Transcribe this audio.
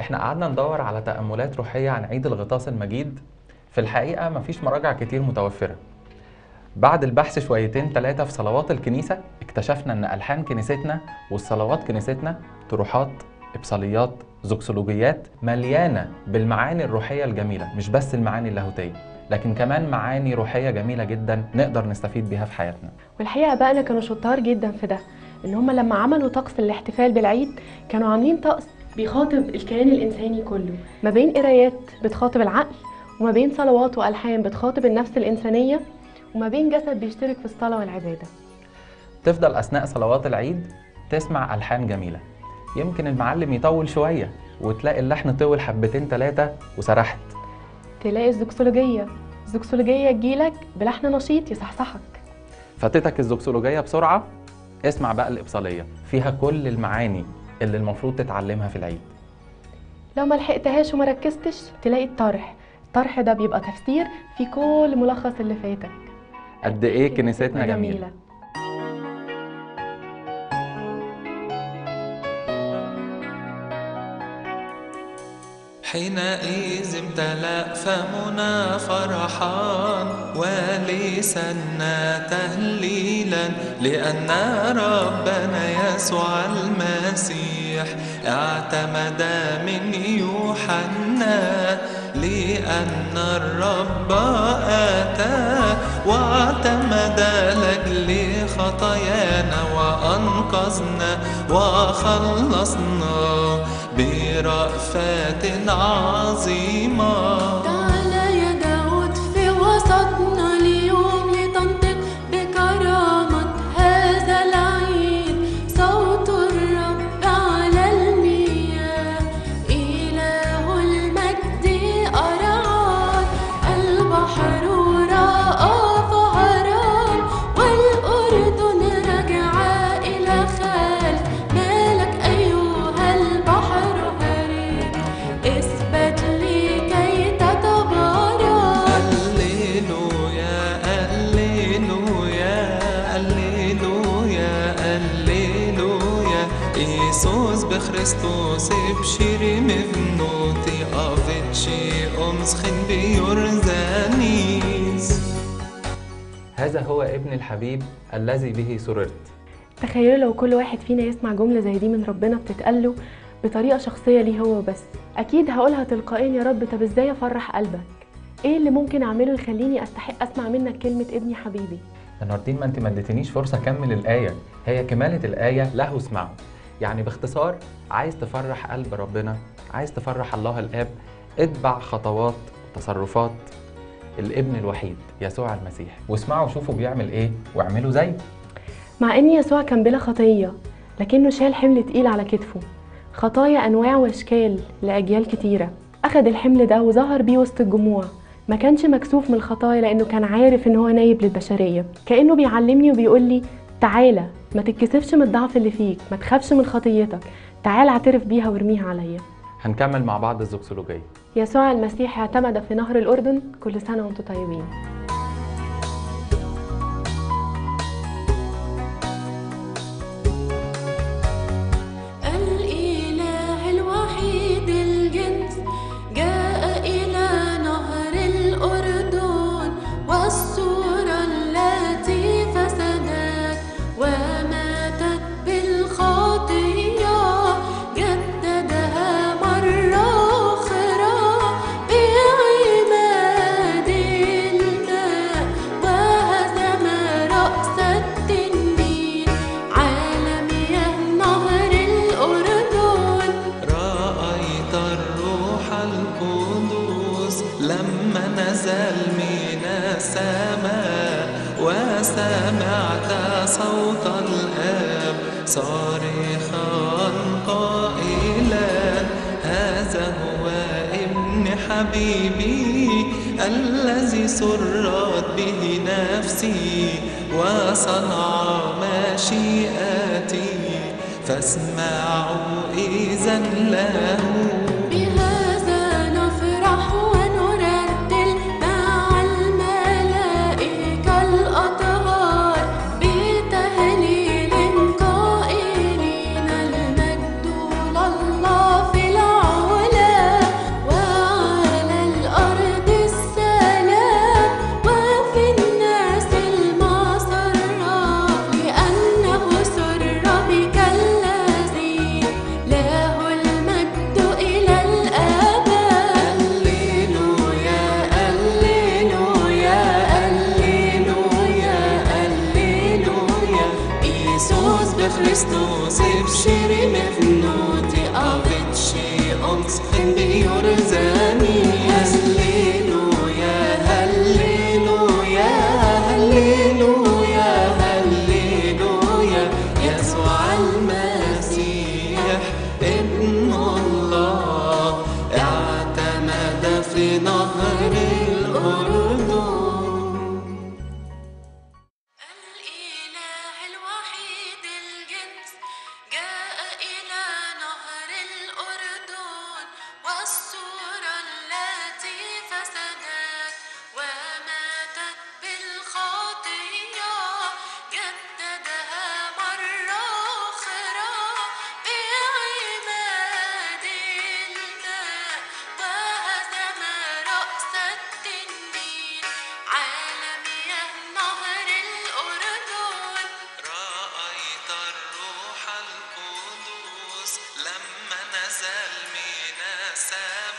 إحنا قعدنا ندور على تأملات روحية عن عيد الغطاس المجيد. في الحقيقة مفيش مراجع كتير متوفرة. بعد البحث شويتين ثلاثة في صلوات الكنيسة اكتشفنا إن ألحان كنيستنا والصلوات كنيستنا طروحات إبصاليات زوكسولوجيات مليانة بالمعاني الروحية الجميلة مش بس المعاني اللاهوتية لكن كمان معاني روحية جميلة جدا نقدر نستفيد بيها في حياتنا. والحقيقة بقى كانوا شطار جدا في ده إن هم لما عملوا طقس الاحتفال بالعيد كانوا عاملين طقس بيخاطب الكيان الإنساني كله. ما بين قرايات بتخاطب العقل وما بين صلوات وألحان بتخاطب النفس الإنسانية وما بين جسد بيشترك في الصلاة والعبادة. تفضل أثناء صلوات العيد تسمع ألحان جميلة. يمكن المعلم يطول شوية وتلاقي اللحن طول حبتين ثلاثة وسرحت. تلاقي الزوكسولوجيه الزوكسولوجيه تجيلك بلحن نشيط يصحصحك. فاتتك الزوكسولوجية بسرعة؟ اسمع بقى الإبصالية فيها كل المعاني. اللي المفروض تتعلمها في العيد. لو ما لحقتهاش وما ركزتش تلاقي الطرح. الطرح ده بيبقى تفسير في كل ملخص اللي فاتك. قد إيه كنيستنا جميلة. حينئذ امتلأ فمنا فرحا ولسنا تهليلا لأن ربنا يسوع المسيح اعتمد من يوحنا لأن الرب أتى واعتمد لأجل خطايانا وأنقذنا وخلصنا. برأفة عظيمة. تعالى يا داود في وسطنا اليوم لتنطق بكرامة هذا العيد. صوت الرب على المياه إله المجد أرعاد البحر بخريستوس بشيري مفنوتي أفتشي أمسخن بيورزانيس هذا هو ابن الحبيب الذي به سررت. تخيلوا لو كل واحد فينا يسمع جملة زي دي من ربنا بتتقال له بطريقة شخصية ليه هو بس. أكيد هقولها تلقائيا يا رب. طب إزاي أفرح قلبك؟ إيه اللي ممكن أعمله يخليني أستحق أسمع منك كلمة ابني حبيبي؟ يا ناردين ما أنت ما اديتنيش فرصة أكمل الآية. هي كمالة الآية له اسمعوا. يعني باختصار عايز تفرح قلب ربنا عايز تفرح الله الآب اتبع خطوات وتصرفات الابن الوحيد يسوع المسيح. واسمعوا شوفوا بيعمل إيه واعملوا زيه مع إن يسوع كان بلا خطية لكنه شال حمل تقيل على كتفه. خطايا أنواع وأشكال لأجيال كتيرة. أخد الحمل ده وظهر بيه وسط الجموع. ما كانش مكسوف من الخطايا لأنه كان عارف إن هو نايب للبشرية. كأنه بيعلمني وبيقول لي تعالى ما تتكسفش من الضعف اللي فيك ما تخافش من خطيتك. تعال اعترف بيها وارميها عليا. هنكمل مع بعض الزوكسولوجية يسوع المسيح اعتمد في نهر الأردن كل سنة وأنتم طيبين. وسمعت صوت الآب صارخا قائلا هذا هو ابن حبيبي الذي سرت به نفسي وصنع مشيئتي فاسمعوا إذا له Christus, if shiri mevnuti avitchi ons in biorzani. Hallelujah, hallelujah, hallelujah. said.